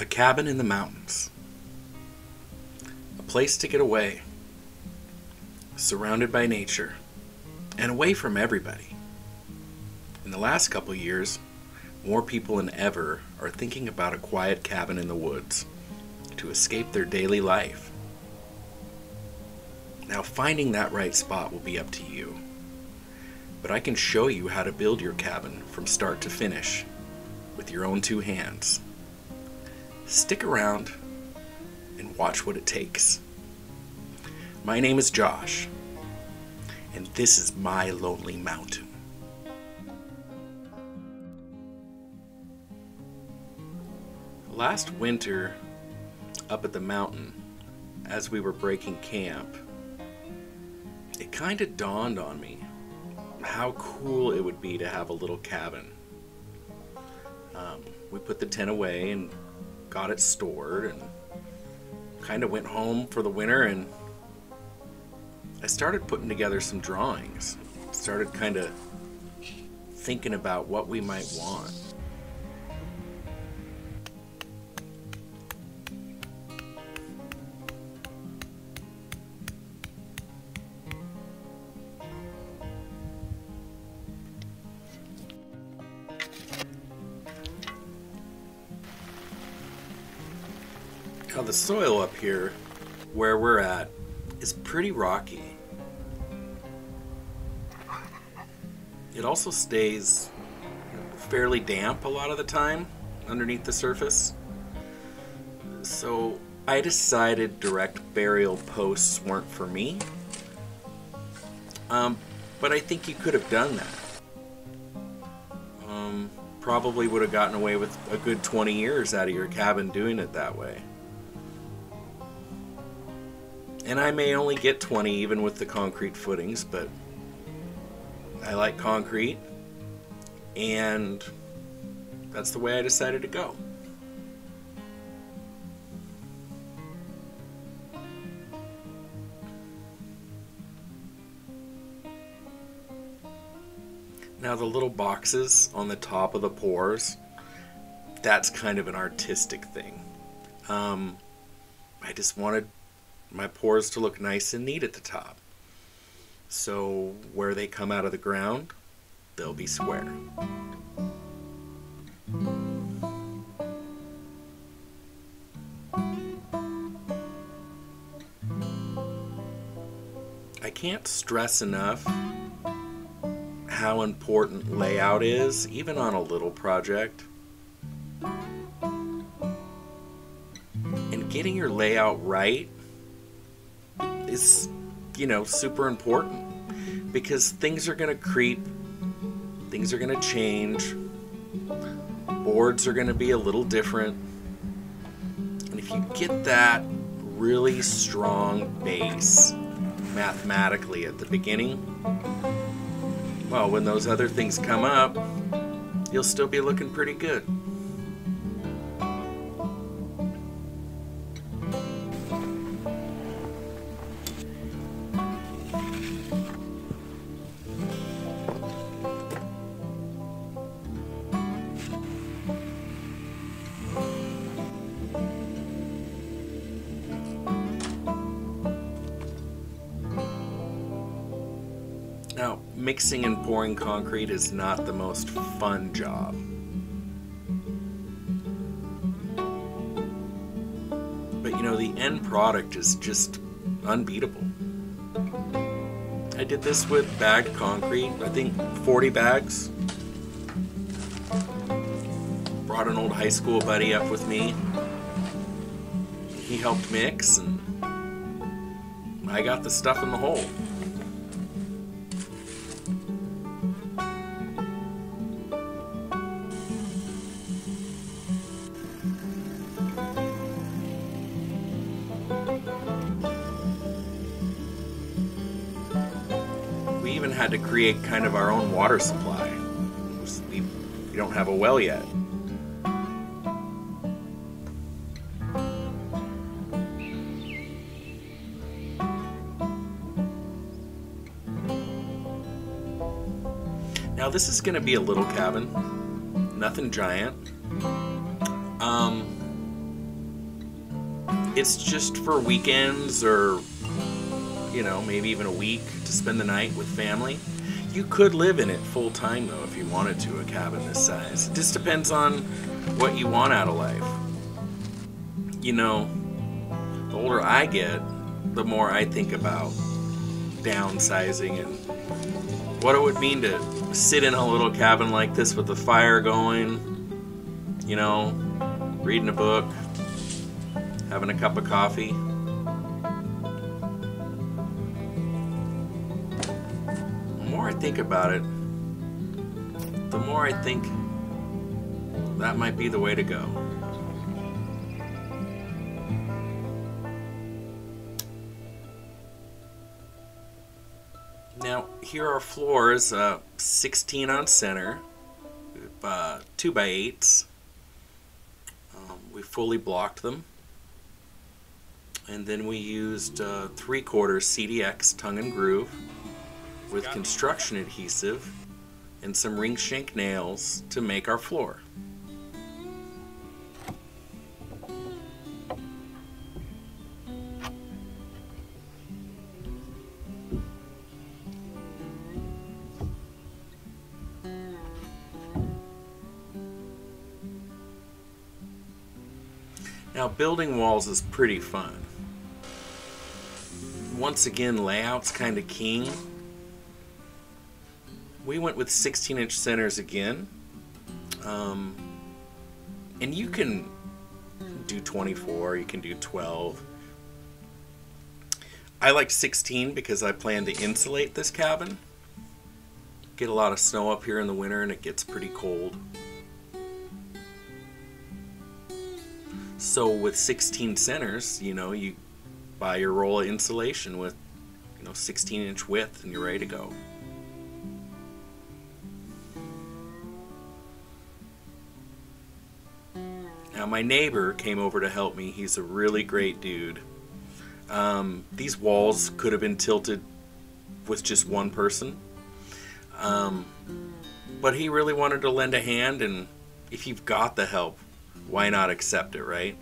A cabin in the mountains. A place to get away. Surrounded by nature. And away from everybody. In the last couple years, more people than ever are thinking about a quiet cabin in the woods to escape their daily life. Now, finding that right spot will be up to you. But I can show you how to build your cabin from start to finish with your own two hands. Stick around and watch what it takes. My name is Josh, and this is my lonely mountain. Last winter, up at the mountain, as we were breaking camp, it kind of dawned on me how cool it would be to have a little cabin. Um, we put the tent away and got it stored and kind of went home for the winter and I started putting together some drawings. Started kind of thinking about what we might want. Now the soil up here, where we're at, is pretty rocky. It also stays fairly damp a lot of the time underneath the surface. So I decided direct burial posts weren't for me. Um, but I think you could have done that. Um, probably would have gotten away with a good 20 years out of your cabin doing it that way. And I may only get 20 even with the concrete footings, but I like concrete. And that's the way I decided to go. Now the little boxes on the top of the pours, that's kind of an artistic thing. Um, I just wanted my pours to look nice and neat at the top. So where they come out of the ground, they'll be square. I can't stress enough how important layout is, even on a little project. And getting your layout right is, you know, super important because things are going to creep, things are going to change, boards are going to be a little different. And if you get that really strong base mathematically at the beginning, well, when those other things come up, you'll still be looking pretty good. Mixing and pouring concrete is not the most fun job. But you know, the end product is just unbeatable. I did this with bagged concrete, I think 40 bags. Brought an old high school buddy up with me. He helped mix, and I got the stuff in the hole. Even had to create kind of our own water supply. We, we don't have a well yet. Now this is going to be a little cabin, nothing giant. Um, it's just for weekends or, you know, maybe even a week to spend the night with family. You could live in it full time though if you wanted to, a cabin this size. It just depends on what you want out of life. You know, the older I get, the more I think about downsizing and what it would mean to sit in a little cabin like this with the fire going, you know, reading a book, having a cup of coffee. Think about it, the more I think that might be the way to go. Now, here are floors, uh, 16 on center, uh, 2 by 8s um, We fully blocked them. And then we used uh, 3 quarters CDX tongue and groove with construction adhesive and some ring shank nails to make our floor. Now building walls is pretty fun. Once again, layout's kind of king. We went with 16 inch centers again. Um, and you can do 24, you can do 12. I like 16 because I plan to insulate this cabin. Get a lot of snow up here in the winter and it gets pretty cold. So with 16 centers, you know, you buy your roll of insulation with, you know, 16 inch width and you're ready to go. My neighbor came over to help me. He's a really great dude. Um, these walls could have been tilted with just one person. Um, but he really wanted to lend a hand and if you've got the help, why not accept it, right?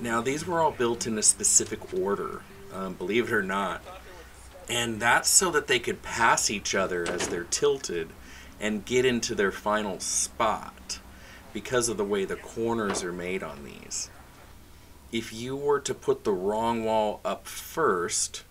Now, these were all built in a specific order, um, believe it or not. And that's so that they could pass each other as they're tilted and get into their final spot because of the way the corners are made on these. If you were to put the wrong wall up first,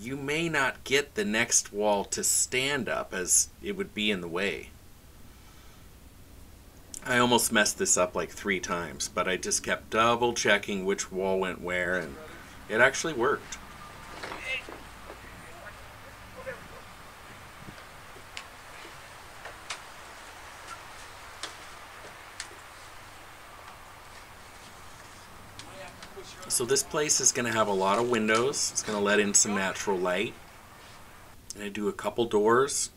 you may not get the next wall to stand up as it would be in the way. I almost messed this up like three times, but I just kept double checking which wall went where, and it actually worked. So this place is going to have a lot of windows. It's going to let in some natural light. And I do a couple doors.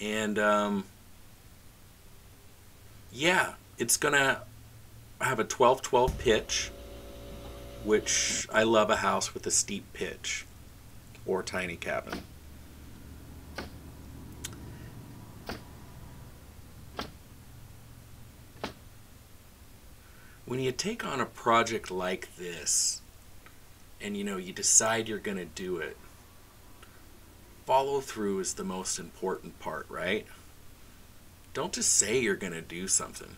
And um, yeah, it's gonna have a 12-12 pitch, which I love a house with a steep pitch or tiny cabin. When you take on a project like this, and you know, you decide you're going to do it, follow through is the most important part, right? Don't just say you're going to do something.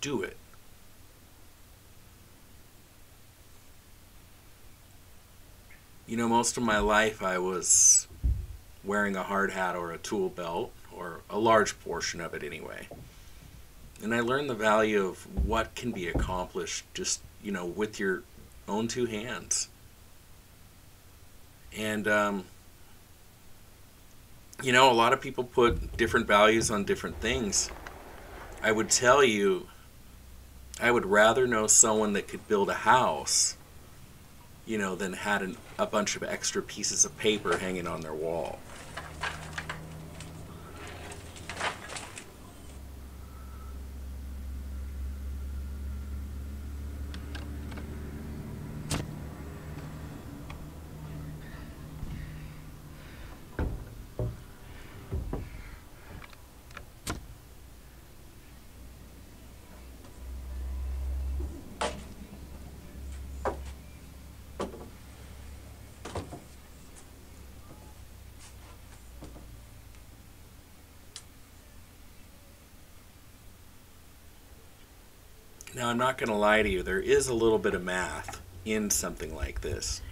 Do it. You know, most of my life I was wearing a hard hat or a tool belt, or a large portion of it anyway. And I learned the value of what can be accomplished just, you know, with your own two hands. And, um, you know, a lot of people put different values on different things. I would tell you, I would rather know someone that could build a house you know, than had an, a bunch of extra pieces of paper hanging on their wall. Now, I'm not going to lie to you, there is a little bit of math in something like this.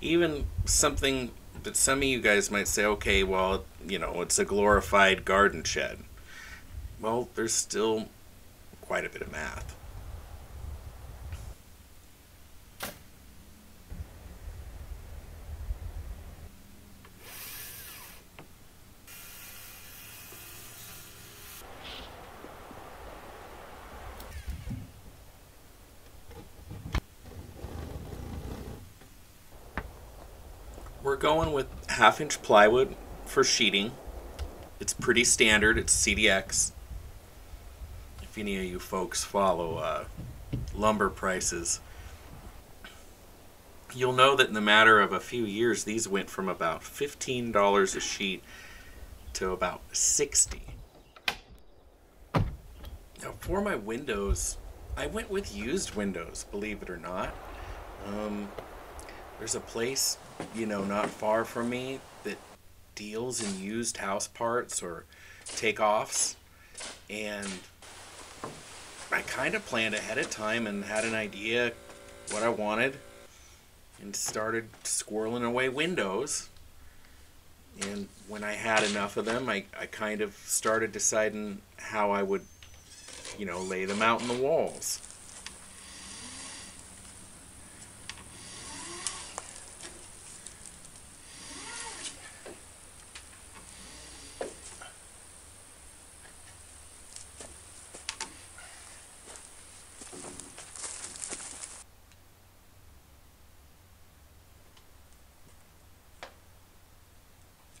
Even something that some of you guys might say, okay, well, you know, it's a glorified garden shed. Well, there's still quite a bit of math. Going with half inch plywood for sheeting. It's pretty standard, it's CDX. If any of you folks follow uh, lumber prices, you'll know that in the matter of a few years, these went from about $15 a sheet to about 60 Now, for my windows, I went with used windows, believe it or not. Um, there's a place, you know, not far from me that deals in used house parts or takeoffs. And I kind of planned ahead of time and had an idea what I wanted and started squirreling away windows. And when I had enough of them, I, I kind of started deciding how I would, you know, lay them out in the walls.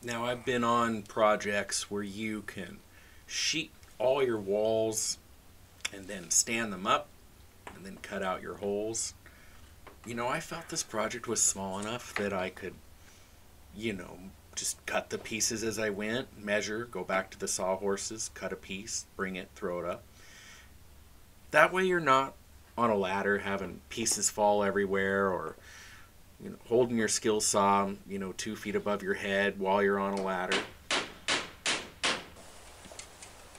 Now, I've been on projects where you can sheet all your walls and then stand them up and then cut out your holes. You know, I felt this project was small enough that I could, you know, just cut the pieces as I went, measure, go back to the sawhorses, cut a piece, bring it, throw it up. That way you're not on a ladder having pieces fall everywhere or you know, holding your skill saw, you know, two feet above your head while you're on a ladder.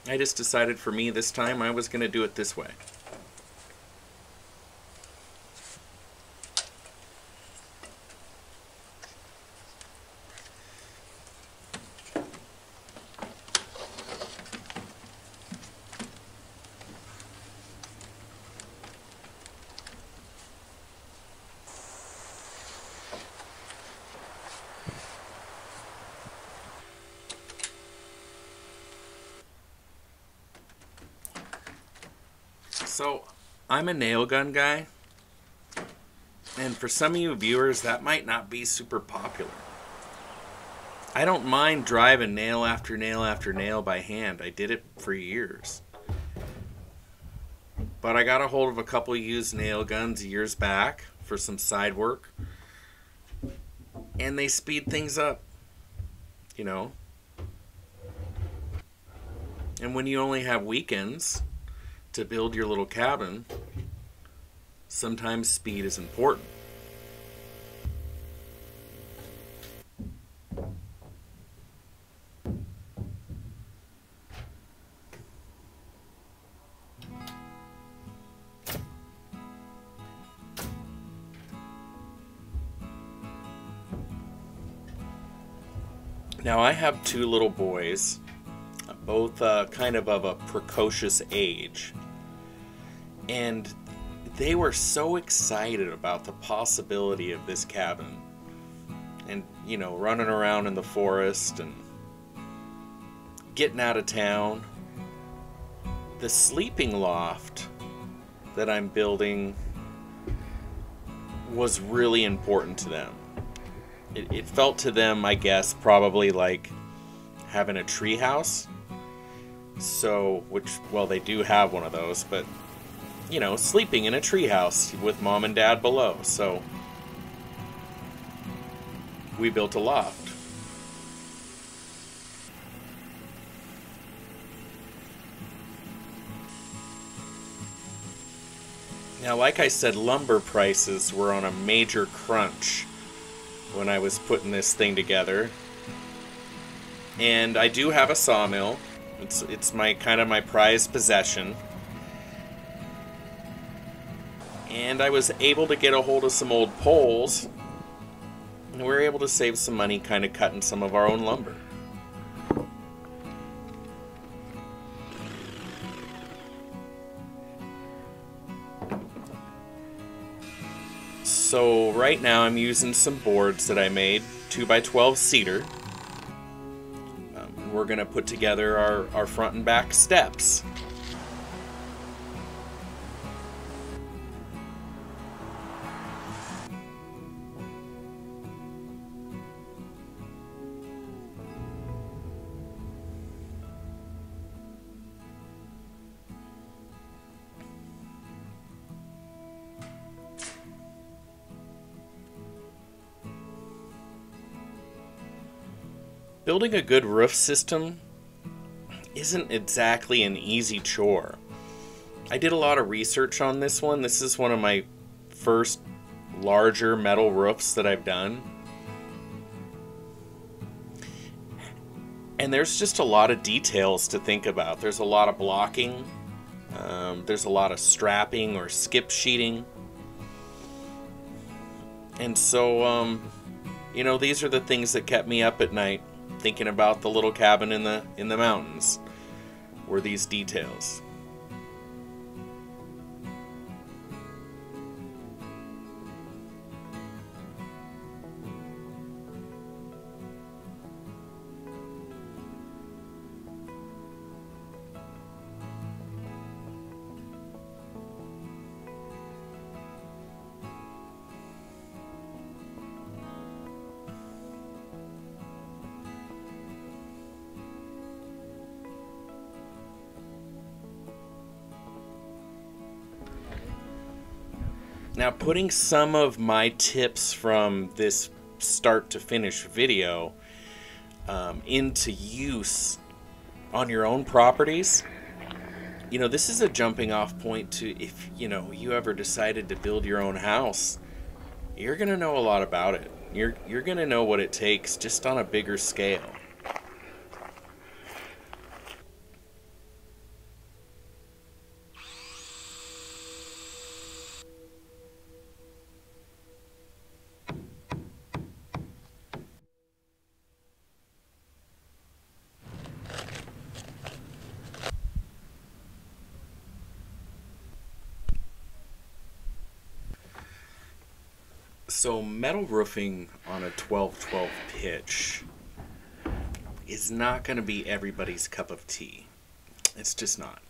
I just decided for me this time I was going to do it this way. So, I'm a nail gun guy. And for some of you viewers, that might not be super popular. I don't mind driving nail after nail after nail by hand. I did it for years. But I got a hold of a couple used nail guns years back for some side work. And they speed things up. You know? And when you only have weekends, to build your little cabin, sometimes speed is important. Now I have two little boys both uh, kind of of a precocious age. And they were so excited about the possibility of this cabin. And, you know, running around in the forest and getting out of town. The sleeping loft that I'm building was really important to them. It, it felt to them, I guess, probably like having a treehouse. So, which, well, they do have one of those, but, you know, sleeping in a treehouse with mom and dad below. So, we built a loft. Now, like I said, lumber prices were on a major crunch when I was putting this thing together. And I do have a sawmill. It's it's my kind of my prized possession. And I was able to get a hold of some old poles. And we were able to save some money kind of cutting some of our own lumber. So right now I'm using some boards that I made, 2x12 cedar. Um, we're going to put together our, our front and back steps. Building a good roof system isn't exactly an easy chore. I did a lot of research on this one. This is one of my first larger metal roofs that I've done. And there's just a lot of details to think about. There's a lot of blocking, um, there's a lot of strapping or skip sheeting. And so, um, you know, these are the things that kept me up at night thinking about the little cabin in the in the mountains were these details. Now, putting some of my tips from this start to finish video um, into use on your own properties, you know, this is a jumping off point to if, you know, you ever decided to build your own house, you're going to know a lot about it. You're, you're going to know what it takes just on a bigger scale. So metal roofing on a 12-12 pitch is not going to be everybody's cup of tea. It's just not.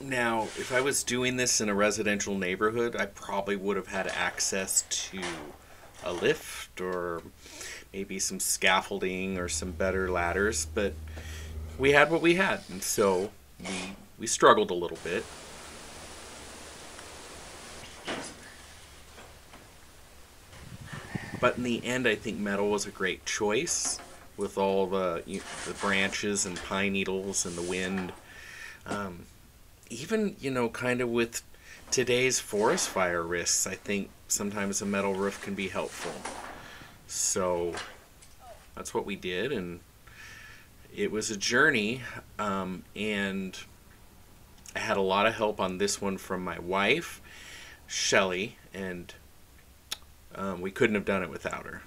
Now, if I was doing this in a residential neighborhood, I probably would have had access to a lift or maybe some scaffolding or some better ladders, but we had what we had, and so we we struggled a little bit. But in the end, I think metal was a great choice with all the you know, the branches and pine needles and the wind. Um, even you know, kind of with today's forest fire risks, I think sometimes a metal roof can be helpful. So that's what we did, and it was a journey. Um, and I had a lot of help on this one from my wife, Shelly, and um, we couldn't have done it without her.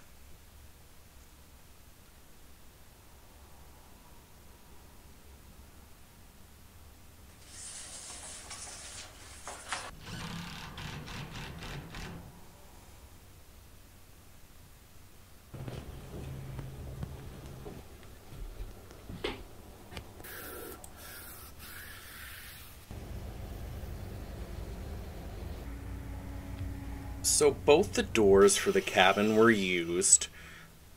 So both the doors for the cabin were used.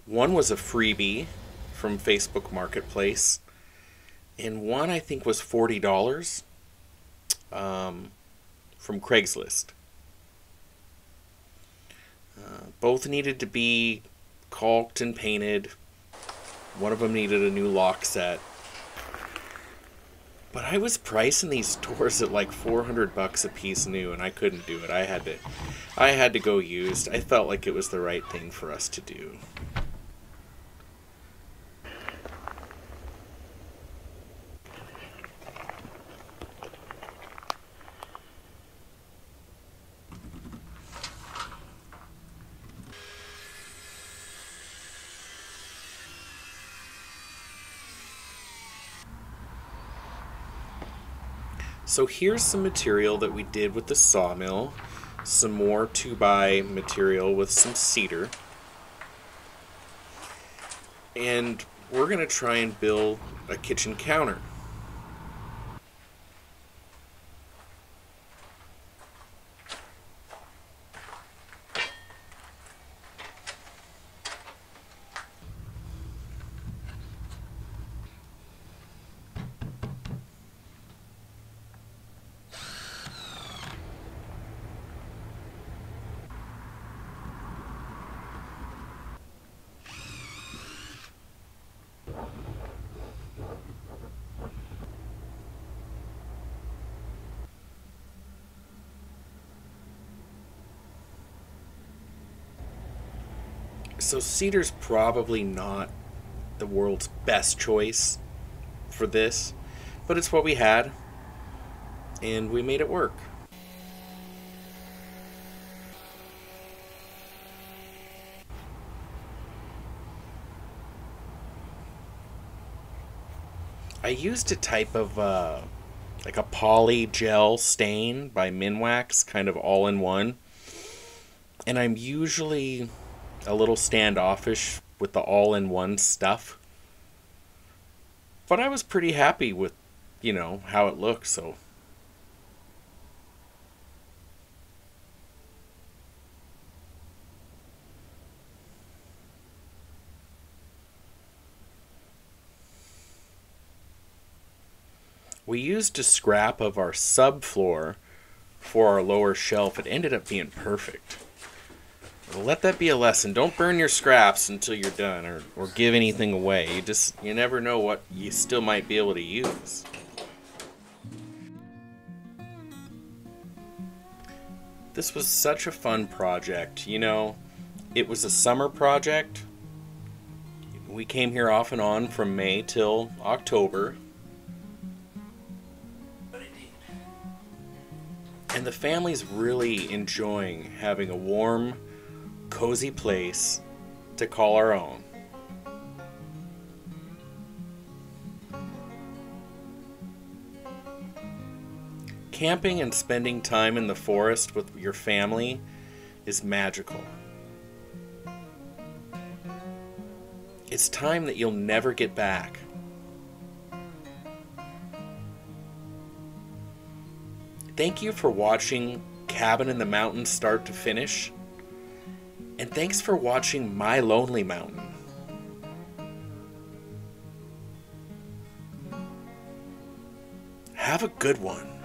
One was a freebie from Facebook Marketplace, and one I think was forty dollars um, from Craigslist. Uh, both needed to be caulked and painted. One of them needed a new lock set. But I was pricing these doors at like 400 bucks a piece new and I couldn't do it. I had to I had to go used. I felt like it was the right thing for us to do. So here's some material that we did with the sawmill. Some more two by material with some cedar. And we're going to try and build a kitchen counter. So cedar's probably not the world's best choice for this, but it's what we had, and we made it work. I used a type of uh, like a poly gel stain by Minwax, kind of all in one. And I'm usually a little standoffish with the all in one stuff. But I was pretty happy with, you know, how it looked, so. We used a scrap of our subfloor for our lower shelf. It ended up being perfect. Let that be a lesson. Don't burn your scraps until you're done or, or give anything away. You just you never know what you still might be able to use. This was such a fun project. You know, it was a summer project. We came here off and on from May till October. And the family's really enjoying having a warm, cozy place to call our own. Camping and spending time in the forest with your family is magical. It's time that you'll never get back. Thank you for watching Cabin in the Mountains start to finish and thanks for watching My Lonely Mountain. Have a good one.